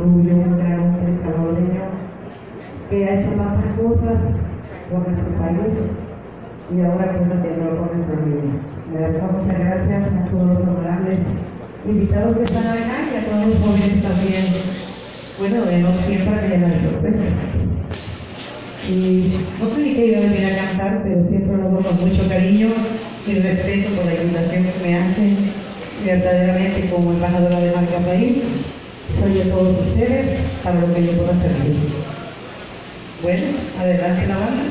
orgullo, un hombre salvadoreño que ha hecho tantas cosas por nuestro país y ahora que no tengo por nuestra vida. Le damos muchas gracias a todos los honorables invitados que están acá y a todos los jóvenes también. Bueno, no siempre llenan de sorpresas. Y no creí que iba a venir a cantar, pero siempre lo hago con mucho cariño y respeto por la invitación que me hacen verdaderamente como embajadora de marca país. Soy de todos ustedes para lo que yo pueda servir. Bueno, adelante la banda.